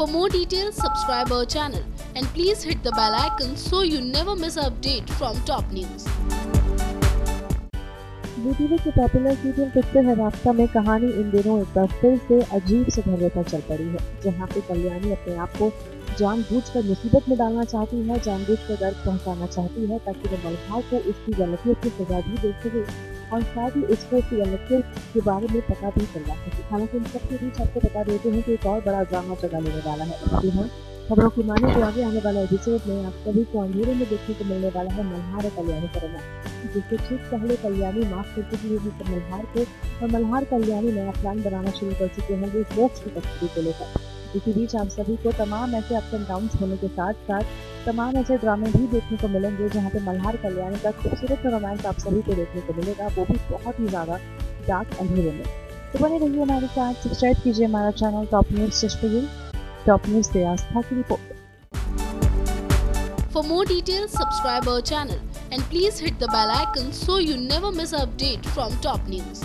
For more details, subscribe our channel and please hit the bell icon so you never miss an update from top news. TV की popular serial किससे है रास्ता में कहानी इन दिनों एक बार फिर से अजीब से धरने पर चल पड़ी है जहाँ पे कल्याणी अपने आप को जानबूझकर मुसीबत में डालना चाहती है जानबूझकर दर्द पहुंचाना चाहती है ताकि वो मल्हार को उसकी गलतियों की सजा भी दे सके और साथ ही उसकी गलतियों के बारे में पता भी चलवा सके हालाँकि इन सबके बीच आपको बता देते हैं कि एक और बड़ा ड्रामा जगह लेने वाला है। जी हाँ खबरों की माने तो आगे आने वाला एपिसोड में आप सभी को अंधेरे में देखने को मिलने वाला है मल्हार और कल्याणी का रोमांस जिससे ठीक पहले कल्याणी माफ़ कर चुकी होगी मल्हार को और मल्हार कल्याणी नया प्लान बनाना शुरू कर चुके हैं। वो मोक्ष की कस्टडी को लेकर। इसी बीच आप सभी को तमाम ऐसे अप्स एंड डाउन होने के साथ साथ तमाम ऐसे ड्रामे भी देखने को मिलेंगे जहाँ पे मल्हार कल्याणी का खूबसूरत रोमांस आप सभी को देखने को मिलेगा वो भी बहुत ही ज़्यादा डार्क अंधेरे में तो बने रहिए हमारे साथ सब्सक्राइब कीजिए हमारा channel top news just top news से आस्था की report For more details, subscribe our channel and please hit the bell icon so you never miss an update from top news.